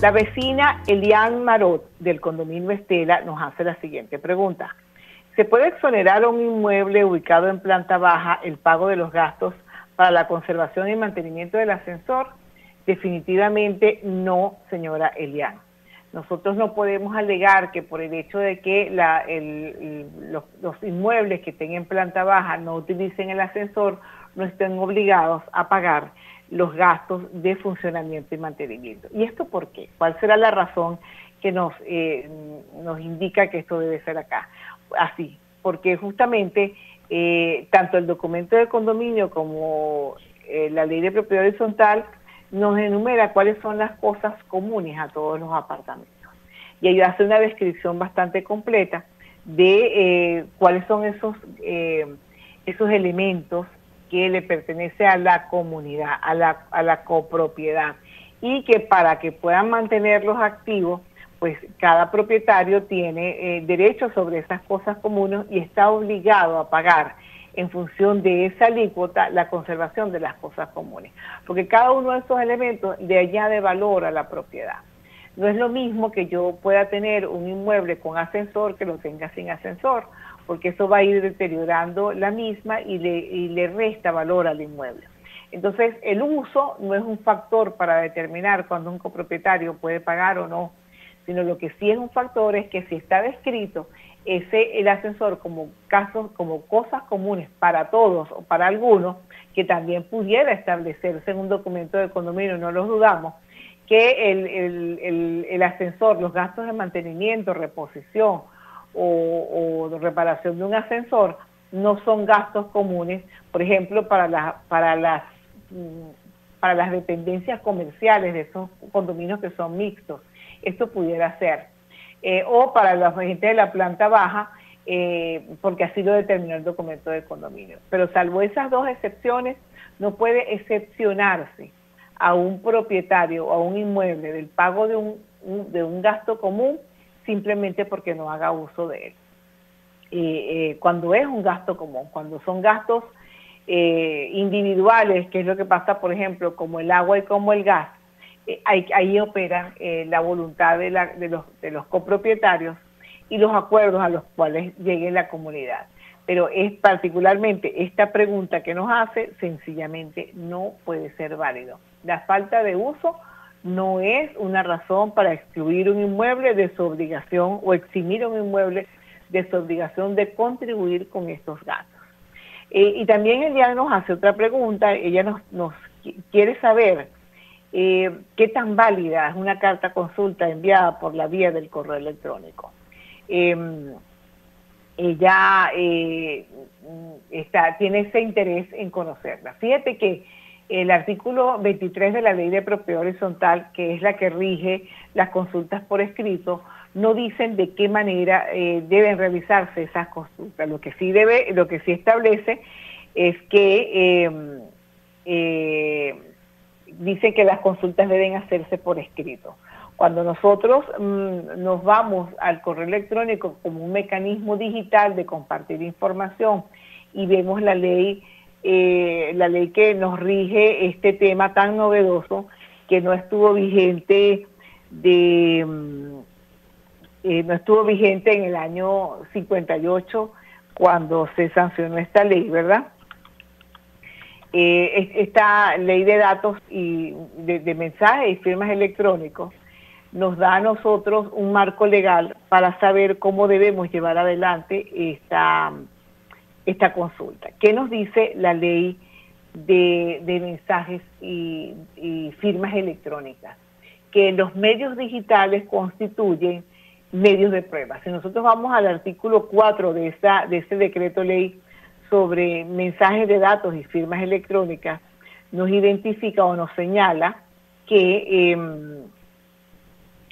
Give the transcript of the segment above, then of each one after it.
La vecina Elian Marot del condominio Estela nos hace la siguiente pregunta. ¿Se puede exonerar un inmueble ubicado en planta baja el pago de los gastos para la conservación y mantenimiento del ascensor? Definitivamente no, señora Elian. Nosotros no podemos alegar que por el hecho de que los, inmuebles que estén en planta baja no utilicen el ascensor, no estén obligados a pagar los gastos de funcionamiento y mantenimiento. ¿Y esto por qué? ¿Cuál será la razón que nos, eh, nos indica que esto debe ser acá? Así, porque justamente eh, tanto el documento de condominio como eh, la ley de propiedad horizontal nos enumera cuáles son las cosas comunes a todos los apartamentos. Y ahí hace una descripción bastante completa de cuáles son esos, esos elementos que le pertenece a la comunidad, a la, a la copropiedad, y que para que puedan mantenerlos activos, pues cada propietario tiene eh, derecho sobre esas cosas comunes y está obligado a pagar en función de esa alícuota la conservación de las cosas comunes, porque cada uno de esos elementos le añade valor a la propiedad. No es lo mismo que yo pueda tener un inmueble con ascensor que lo tenga sin ascensor, porque eso va a ir deteriorando la misma y le, resta valor al inmueble. Entonces, el uso no es un factor para determinar cuando un copropietario puede pagar o no, sino lo que sí es un factor es que si está descrito ese el ascensor como casos, como cosas comunes para todos o para algunos, que también pudiera establecerse en un documento de condominio, no lo dudamos, que el ascensor, los gastos de mantenimiento, reposición, o, reparación de un ascensor no son gastos comunes, por ejemplo, para, la, para, las, mm, para las dependencias comerciales de esos condominios que son mixtos. Esto pudiera ser. Eh, o para la gente de la planta baja, eh, porque así lo determinó el documento de condominio. Pero salvo esas dos excepciones, no puede excepcionarse a un propietario o a un inmueble del pago de un, de un gasto común simplemente porque no haga uso de él. Eh, cuando es un gasto común, cuando son gastos eh, individuales, que es lo que pasa, por ejemplo, como el agua y como el gas, eh, ahí, opera la voluntad de, los, de los copropietarios y los acuerdos a los cuales llegue la comunidad. Pero es particularmente esta pregunta que nos hace, sencillamente no puede ser válido. La falta de uso no es una razón para excluir un inmueble de su obligación o eximir un inmueble de su obligación de contribuir con estos gastos. Eh, y también ella nos hace otra pregunta, ella nos, quiere saber eh, qué tan válida es una carta consulta enviada por la vía del correo electrónico. Em, ella eh, está, tiene ese interés en conocerla. Fíjate que el artículo 23 de la ley de propiedad horizontal, que es la que rige las consultas por escrito, no dicen de qué manera eh, deben realizarse esas consultas. Lo que sí debe, lo que sí establece es que em, dice que las consultas deben hacerse por escrito. Cuando nosotros mm, nos vamos al correo electrónico como un mecanismo digital de compartir información y vemos la ley eh, la ley que nos rige este tema tan novedoso que no estuvo vigente de mm, eh, no estuvo vigente en el año 58 cuando se sancionó esta ley, ¿verdad? Eh, esta ley de datos y de, mensajes y firmas electrónicos nos da a nosotros un marco legal para saber cómo debemos llevar adelante esta esta consulta. ¿Qué nos dice la ley de, mensajes y, firmas electrónicas? Que los medios digitales constituyen medios de prueba. Si nosotros vamos al artículo 4 de, esta, de este decreto ley sobre mensajes de datos y firmas electrónicas, nos identifica o nos señala que, em,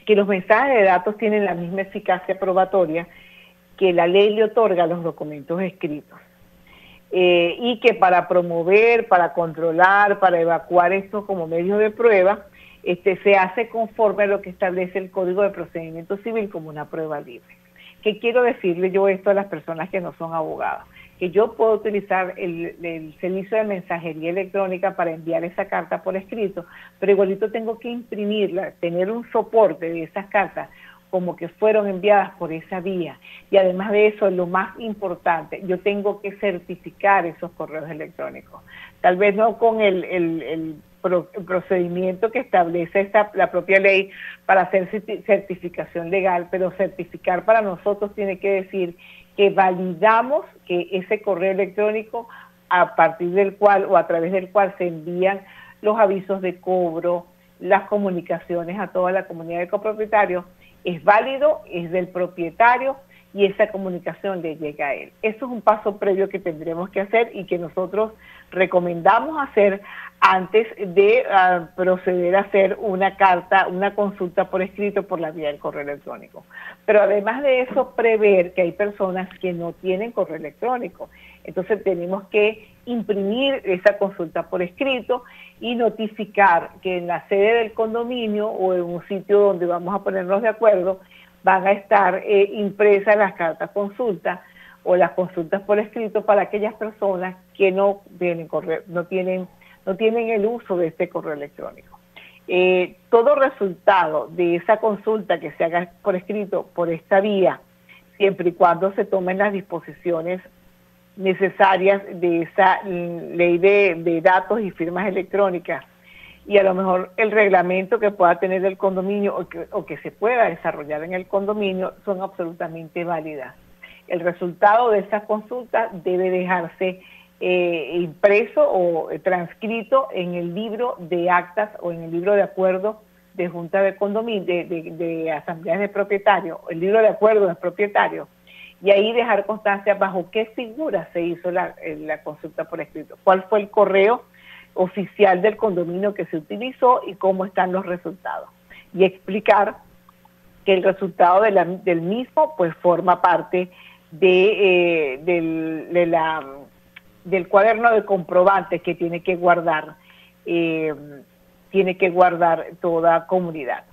que los mensajes de datos tienen la misma eficacia probatoria que la ley le otorga a los documentos escritos. Eh, y que para promover, para controlar, para evacuar esto como medio de prueba, este, se hace conforme a lo que establece el Código de Procedimiento Civil como una prueba libre. ¿Qué quiero decirle yo esto a las personas que no son abogadas? Que yo puedo utilizar el, el, servicio de mensajería electrónica para enviar esa carta por escrito, pero igualito tengo que imprimirla, tener un soporte de esas cartas como que fueron enviadas por esa vía. Y además de eso, lo más importante, yo tengo que certificar esos correos electrónicos. Tal vez no con el, el, procedimiento que establece esta, la propia ley para hacer certificación legal, pero certificar para nosotros tiene que decir que validamos que ese correo electrónico a partir del cual o a través del cual se envían los avisos de cobro, las comunicaciones a toda la comunidad de copropietarios, es válido, es del propietario y esa comunicación le llega a él. Eso es un paso previo que tendremos que hacer y que nosotros recomendamos hacer antes de ah, proceder a hacer una carta, una consulta por escrito por la vía del correo electrónico. Pero además de eso, prever que hay personas que no tienen correo electrónico. Entonces tenemos que imprimir esa consulta por escrito y notificar que en la sede del condominio o en un sitio donde vamos a ponernos de acuerdo van a estar eh, impresas las cartas consulta o las consultas por escrito para aquellas personas que no tienen correo, no tienen, no tienen el uso de este correo electrónico. Eh, todo resultado de esa consulta que se haga por escrito por esta vía, siempre y cuando se tomen las disposiciones necesarias de esa ley de, datos y firmas electrónicas y a lo mejor el reglamento que pueda tener el condominio o que, o que se pueda desarrollar en el condominio son absolutamente válidas. El resultado de esa consulta debe dejarse eh, impreso o transcrito en el libro de actas o en el libro de acuerdo de junta de condominio, de, asambleas de propietarios, el libro de acuerdo de propietarios, y ahí dejar constancia bajo qué figura se hizo la, eh, la consulta por escrito, cuál fue el correo oficial del condominio que se utilizó y cómo están los resultados. Y explicar que el resultado del mismo pues forma parte de, eh, del, de la, del cuaderno de comprobantes que tiene que guardar, eh, tiene que guardar toda comunidad.